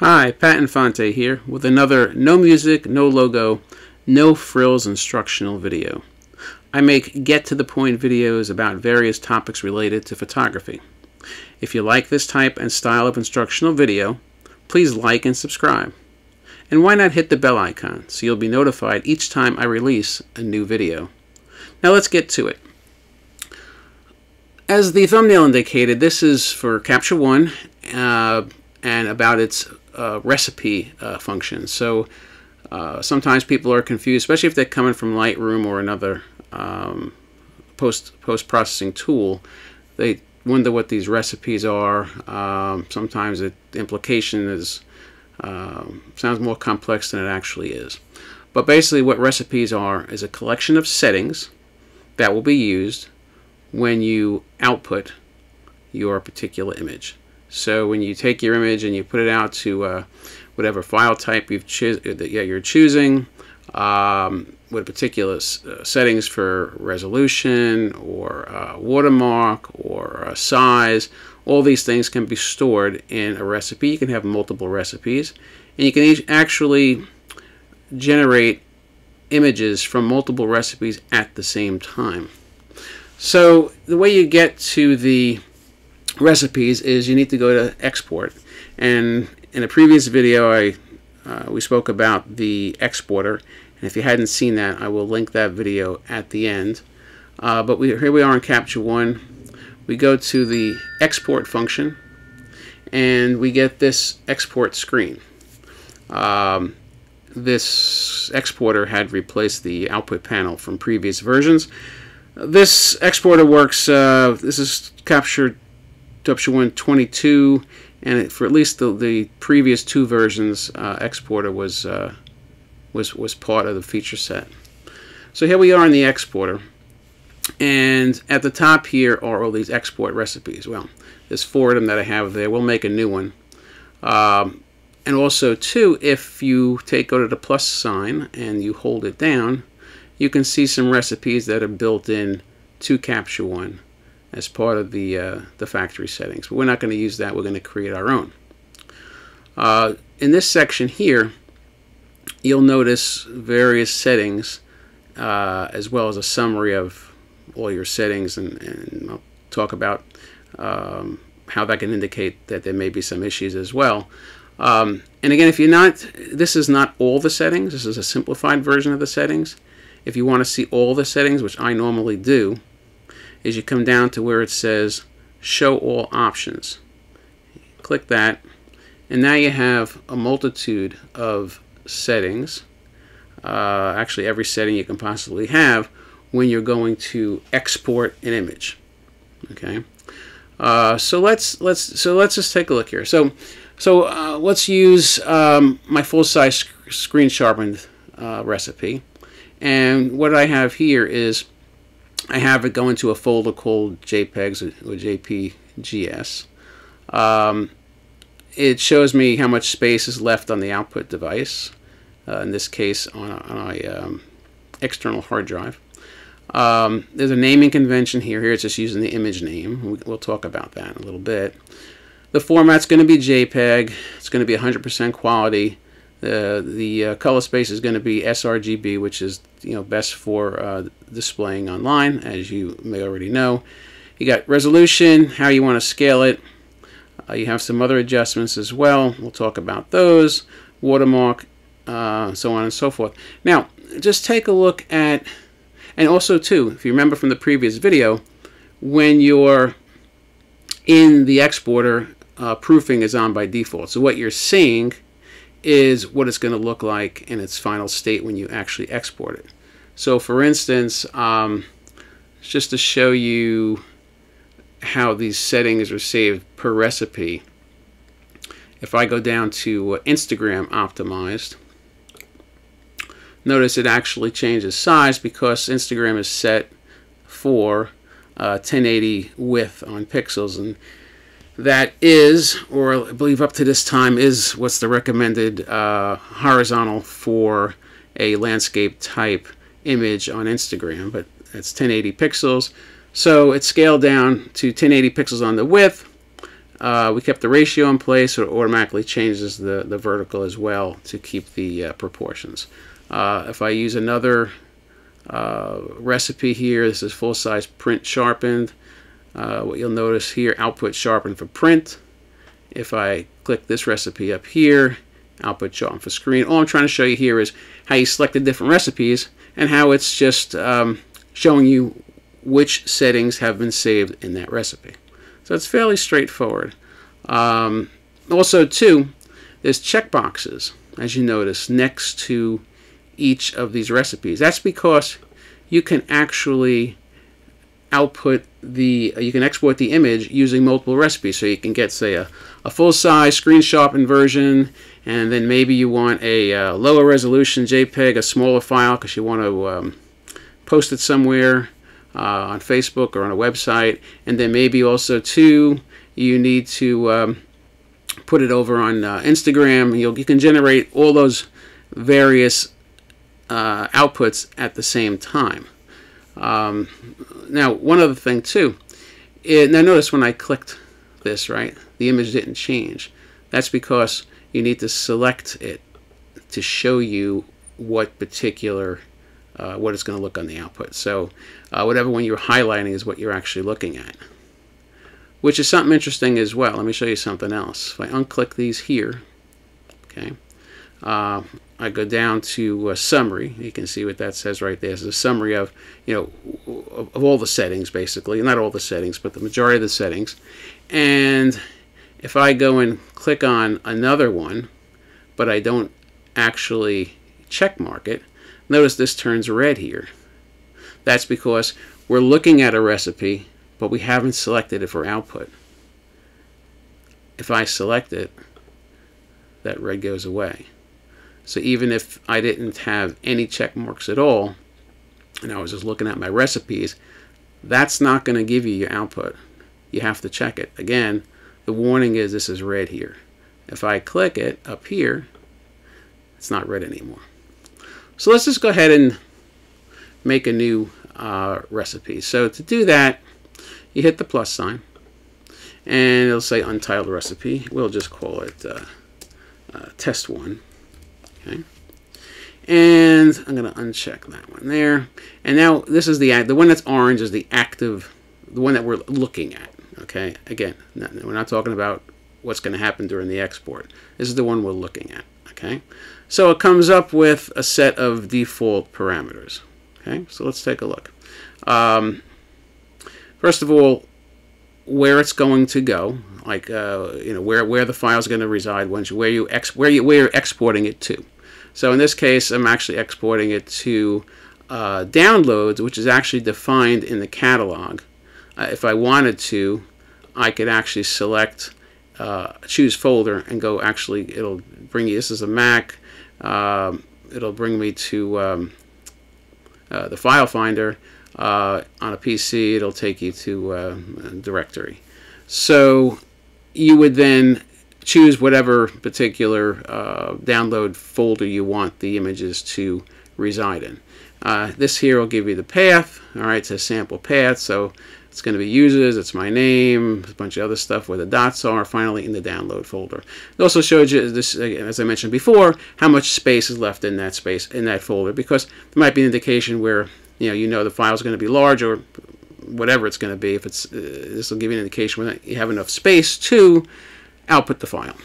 Hi, Pat Infante here with another no music, no logo, no frills instructional video. I make get to the point videos about various topics related to photography. If you like this type and style of instructional video, please like and subscribe. And why not hit the bell icon so you'll be notified each time I release a new video. Now let's get to it. As the thumbnail indicated, this is for Capture One uh, and about its uh, recipe uh, function. So uh, sometimes people are confused, especially if they're coming from Lightroom or another um, post post processing tool. They wonder what these recipes are. Um, sometimes the implication is um, sounds more complex than it actually is. But basically, what recipes are is a collection of settings that will be used when you output your particular image. So when you take your image and you put it out to uh, whatever file type you've choos that you're choosing, um, with particular uh, settings for resolution or uh, watermark or uh, size, all these things can be stored in a recipe. You can have multiple recipes, and you can actually generate images from multiple recipes at the same time. So the way you get to the recipes is you need to go to export. And in a previous video I uh, we spoke about the exporter. And if you hadn't seen that I will link that video at the end. Uh, but we, here we are in capture one. We go to the export function and we get this export screen. Um, this exporter had replaced the output panel from previous versions. This exporter works uh, this is Capture One 22, and it, for at least the, the previous two versions, uh, exporter was uh, was was part of the feature set. So here we are in the exporter, and at the top here are all these export recipes. Well, there's four of them that I have there. We'll make a new one. Um, and also, too, if you take go to the plus sign and you hold it down, you can see some recipes that are built in to Capture One as part of the, uh, the factory settings. But we're not going to use that. We're going to create our own. Uh, in this section here, you'll notice various settings uh, as well as a summary of all your settings and, and I'll talk about um, how that can indicate that there may be some issues as well. Um, and again, if you're not, this is not all the settings. This is a simplified version of the settings. If you want to see all the settings, which I normally do, is you come down to where it says show all options. Click that and now you have a multitude of settings uh, actually every setting you can possibly have when you're going to export an image okay? Uh, so let's let's so let's just take a look here. So so uh, let's use um, my full-size sc screen sharpened uh, recipe. And what I have here is I have it go into a folder called JPEGs or JPGS. Um, it shows me how much space is left on the output device, uh, in this case on a, on um, external hard drive. Um, there's a naming convention here. Here it's just using the image name. We'll talk about that in a little bit. The format's going to be JPEG. It's going to be 100% quality. Uh, the uh, color space is going to be sRGB, which is you know best for uh, displaying online, as you may already know. You got resolution, how you want to scale it. Uh, you have some other adjustments as well. We'll talk about those. Watermark, uh, so on and so forth. Now, just take a look at, and also too, if you remember from the previous video, when you're in the exporter, proofing is on by default. So what you're seeing is what it's going to look like in its final state when you actually export it. So for instance, um, just to show you how these settings are saved per recipe, if I go down to uh, Instagram optimized, notice it actually changes size because Instagram is set for uh, 1080 width on pixels and that is, or I believe up to this time, is what's the recommended uh, horizontal for a landscape type image on Instagram, but it's 1080 pixels. So it's scaled down to 1080 pixels on the width. uh, we kept the ratio in place, so it automatically changes the, the vertical as well to keep the uh, proportions. Uh, if I use another uh, recipe here, this is full-size print sharpened. Uh, what you'll notice here, output sharpen for print. If I click this recipe up here, output sharpened for screen. All I'm trying to show you here is how you select the different recipes and how it's just um, showing you which settings have been saved in that recipe. So it's fairly straightforward. Um, also, too, there's checkboxes, as you notice, next to each of these recipes. That's because you can actually output the, you can export the image using multiple recipes. So you can get, say, a, a full-size screen sharpened version, and then maybe you want a uh, lower resolution JPEG, a smaller file, because you want to um, post it somewhere uh, on Facebook or on a website. And then maybe also, too, you need to um, put it over on uh, Instagram. You'll, you can generate all those various uh, outputs at the same time. Um, now, one other thing too. It, now, notice when I clicked this, right, the image didn't change. That's because you need to select it to show you what particular uh, what it's going to look on the output. So, uh, whatever one you're highlighting is what you're actually looking at, which is something interesting as well. Let me show you something else. If I unclick these here, okay, uh, I go down to uh, summary. You can see what that says right there. It's a summary of, you know, of, of, all the settings, basically. Not all the settings, but the majority of the settings. And if I go and click on another one, but I don't actually check mark it, notice this turns red here. That's because we're looking at a recipe, but we haven't selected it for output. If I select it, that red goes away. So even if I didn't have any check marks at all, and I was just looking at my recipes, that's not going to give you your output. You have to check it. Again, the warning is this is red here. If I click it up here, it's not red anymore. So let's just go ahead and make a new uh, recipe. So to do that, you hit the plus sign, and it'll say untitled recipe. We'll just call it uh, uh, test one. Okay. And I'm going to uncheck that one there. And now this is the the one that's orange is the active, the one that we're looking at. Okay. Again, we're not talking about what's going to happen during the export. This is the one we're looking at. Okay. So it comes up with a set of default parameters. Okay. So let's take a look. Um, first of all, where it's going to go, like uh, you know where where the file is going to reside, once where you ex where you where you're exporting it to. So in this case, I'm actually exporting it to uh, downloads, which is actually defined in the catalog. Uh, if I wanted to, I could actually select, uh, choose folder, and go actually, it'll bring you, this is a Mac, um, it'll bring me to um, uh, the file finder. Uh, on a PC, it'll take you to uh, a directory. So you would then choose whatever particular uh, download folder you want the images to reside in. Uh, this here will give you the path. All right, it's a sample path, so it's going to be users, it's my name, a bunch of other stuff where the dots are, finally in the download folder. It also shows you this, as I mentioned before, how much space is left in that space in that folder because there might be an indication where you know you know the file is going to be large or whatever it's going to be. If it's uh, this will give you an indication whether you have enough space to output the file.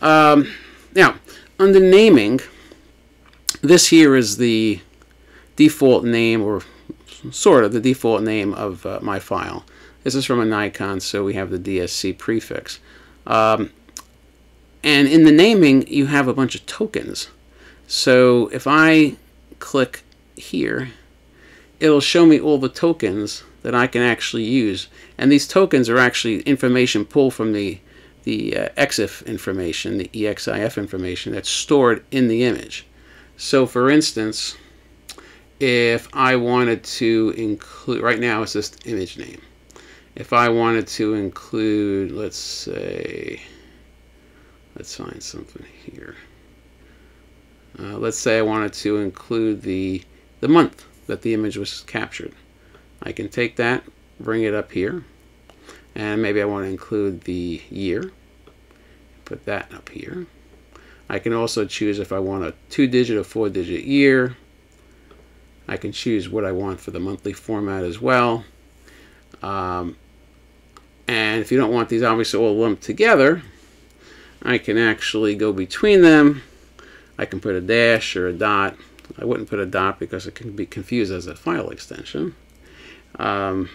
Um, now, under naming, this here is the default name, or sort of the default name of uh, my file. This is from a Nikon, so we have the DSC prefix. Um, and in the naming, you have a bunch of tokens. So if I click here, it'll show me all the tokens that I can actually use. And these tokens are actually information pulled from the the uh, EXIF information, the EXIF information that's stored in the image. So for instance, if I wanted to include, right now it's just image name. If I wanted to include, let's say, let's find something here. Uh, let's say I wanted to include the, the month that the image was captured. I can take that, bring it up here, and maybe I want to include the year. Put that up here. I can also choose if I want a two digit or four digit year. I can choose what I want for the monthly format as well. Um, and if you don't want these obviously all lumped together I can actually go between them. I can put a dash or a dot I wouldn't put a dot because it can be confused as a file extension um,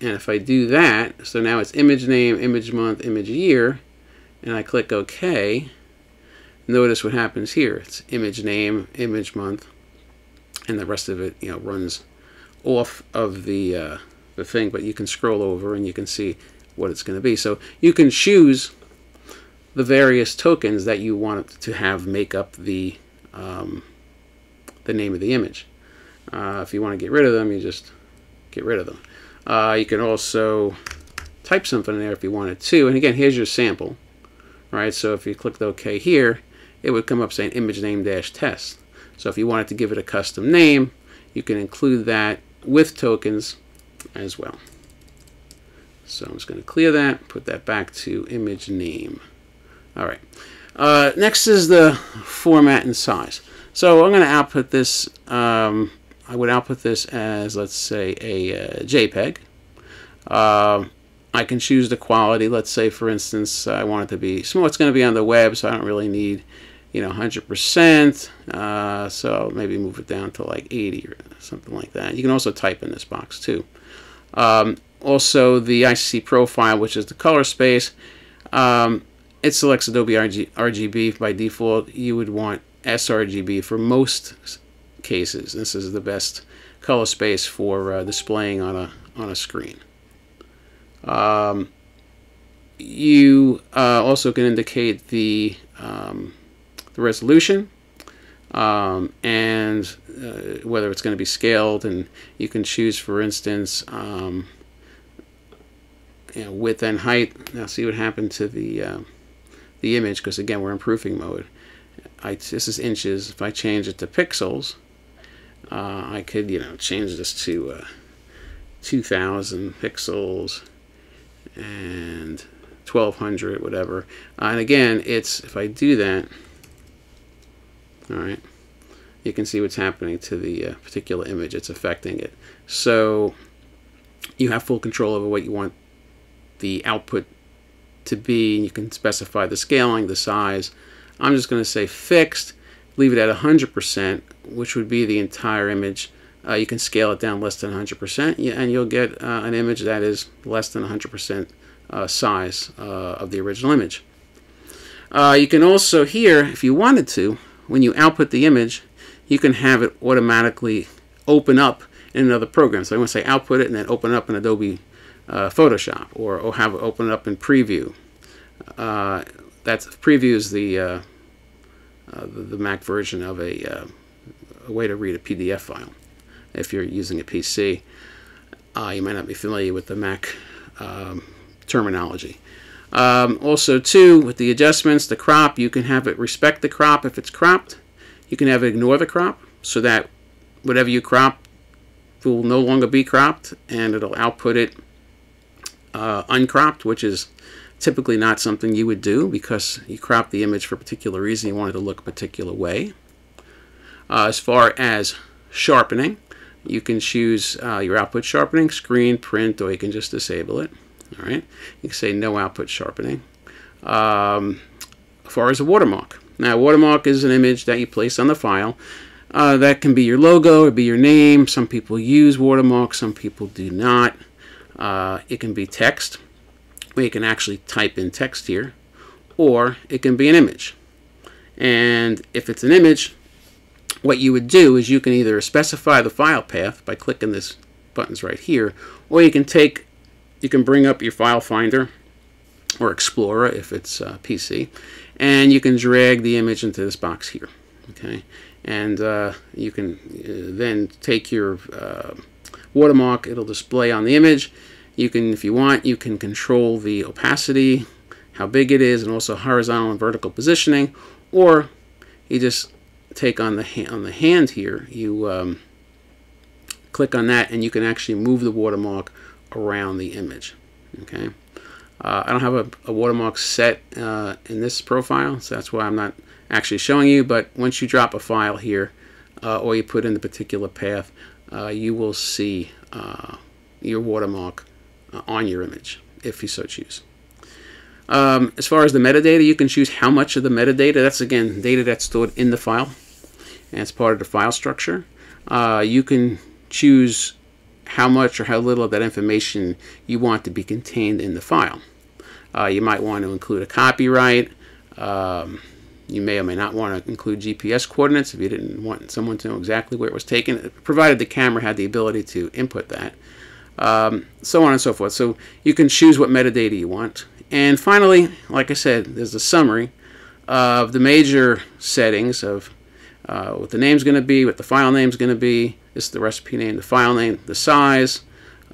and if I do that, so now it's image name, image month, image year, and I click OK, notice what happens here. It's image name, image month, and the rest of it, you know, runs off of the uh, the thing. But you can scroll over and you can see what it's going to be. So you can choose the various tokens that you want to have make up the um, the name of the image. Uh, if you want to get rid of them, you just get rid of them. Uh, you can also type something in there if you wanted to. And again, here's your sample. Right, so if you clicked OK here, it would come up saying image name dash test. So if you wanted to give it a custom name, you can include that with tokens as well. So I'm just going to clear that, put that back to image name. All right. Uh, next is the format and size. So I'm going to output this um, I would output this as, let's say, a uh, JPEG. Uh, I can choose the quality. Let's say, for instance, I want it to be small. It's going to be on the web, so I don't really need, you know, 100%. Uh, so maybe move it down to like 80 or something like that. You can also type in this box too. Um, also, the ICC profile, which is the color space, um, it selects Adobe RG RGB by default. You would want sRGB for most cases. This is the best color space for uh, displaying on a on a screen. Um, you uh, also can indicate the um, the resolution um, and uh, whether it's going to be scaled, and you can choose, for instance, um, you know, width and height. Now, see what happened to the uh, the image because again we're in proofing mode. I, this is inches. If I change it to pixels, uh, I could, you know, change this to uh, 2000 pixels and 1200, whatever. Uh, and again, it's if I do that, all right, you can see what's happening to the uh, particular image. It's affecting it. So you have full control over what you want the output to be. And you can specify the scaling, the size. I'm just going to say fixed leave it at 100%, which would be the entire image. Uh, you can scale it down less than 100%, and you'll get uh, an image that is less than 100% uh, size uh, of the original image. Uh, you can also here, if you wanted to, when you output the image, you can have it automatically open up in another program. So I want to say output it and then open up in Adobe uh, Photoshop, or, or have it open up in Preview. That's Preview is the uh, the, the, Mac version of a, uh, a, way to read a PDF file. If you're using a PC, uh, you might not be familiar with the Mac um, terminology. Um, also, too, with the adjustments, the crop, you can have it respect the crop if it's cropped. You can have it ignore the crop so that whatever you crop will no longer be cropped and it'll output it uh, uncropped, which is typically not something you would do because you crop the image for a particular reason. You want it to look a particular way. Uh, as far as sharpening, you can choose uh, your output sharpening, screen, print, or you can just disable it. All right. You can say no output sharpening. Um, as far as a watermark. Now, watermark is an image that you place on the file. Uh, that can be your logo, or be your name. Some people use watermark, some people do not. Uh, it can be text you can actually type in text here, or it can be an image. And if it's an image, what you would do is you can either specify the file path by clicking this buttons right here, or you can take, you can bring up your file finder or Explorer if it's uh, PC, and you can drag the image into this box here. Okay, and uh, you can uh, then take your uh, watermark, it'll display on the image, you can, if you want, you can control the opacity, how big it is, and also horizontal and vertical positioning. Or you just take on the on the hand here. You um, click on that, and you can actually move the watermark around the image. Okay. Uh, I don't have a, a watermark set uh, in this profile, so that's why I'm not actually showing you. But once you drop a file here, uh, or you put in the particular path, uh, you will see uh, your watermark on your image, if you so choose. Um, as far as the metadata, you can choose how much of the metadata. That's again data that's stored in the file, and it's part of the file structure. you can choose how much or how little of that information you want to be contained in the file. Uh, you might want to include a copyright. Um, you may or may not want to include GPS coordinates if you didn't want someone to know exactly where it was taken, provided the camera had the ability to input that. Um, so on and so forth. So you can choose what metadata you want. And finally, like I said, there's a summary of the major settings of uh, what the name's going to be, what the file name's going to be, this is the recipe name, the file name, the size,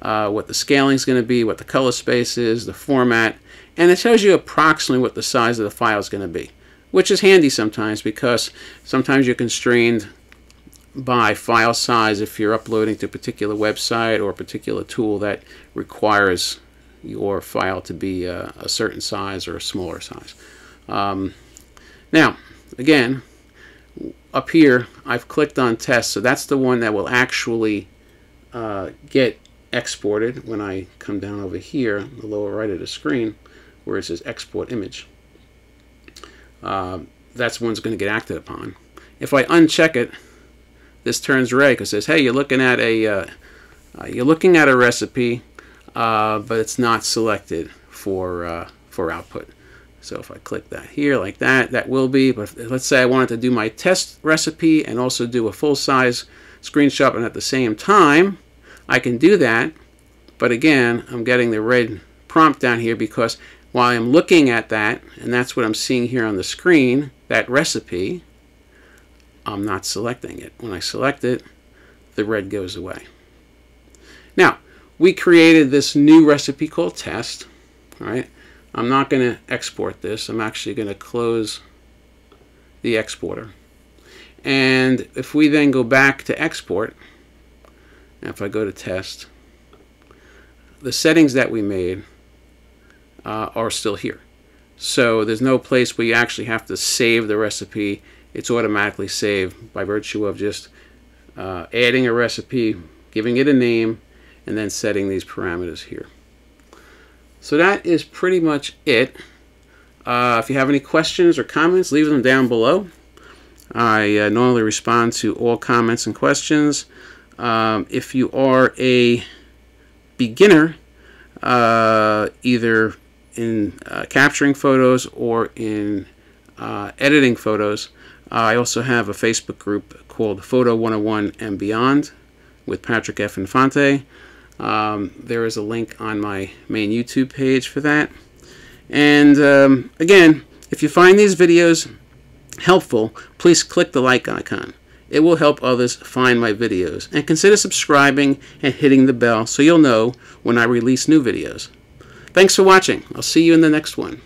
uh, what the scaling is going to be, what the color space is, the format, and it tells you approximately what the size of the file is going to be, which is handy sometimes because sometimes you're constrained by file size if you're uploading to a particular website or a particular tool that requires your file to be a, a certain size or a smaller size. Um, now, again, up here I've clicked on test so that's the one that will actually uh, get exported when I come down over here the lower right of the screen where it says export image uh, that's one's going to get acted upon if I uncheck it this turns red because it says hey you're looking at a uh, uh, you're looking at a recipe uh, but it's not selected for uh, for output so if I click that here like that, that will be, but let's say I wanted to do my test recipe and also do a full-size screenshot and at the same time, I can do that. But again, I'm getting the red prompt down here because while I'm looking at that, and that's what I'm seeing here on the screen, that recipe, I'm not selecting it. When I select it, the red goes away. Now, we created this new recipe called test, right? I'm not going to export this. I'm actually going to close the exporter. And if we then go back to export, if I go to test, the settings that we made uh, are still here. So there's no place where you actually have to save the recipe. It's automatically saved by virtue of just uh, adding a recipe, giving it a name, and then setting these parameters here. So that is pretty much it. Uh, if you have any questions or comments, leave them down below. I uh, normally respond to all comments and questions. Um, if you are a beginner, uh, either in uh, capturing photos or in uh, editing photos, I also have a Facebook group called Photo 101 and Beyond with Patrick F. Infante. Um, there is a link on my main YouTube page for that. And um, again, if you find these videos helpful, please click the like icon. It will help others find my videos. And consider subscribing and hitting the bell so you'll know when I release new videos. Thanks for watching. I'll see you in the next one.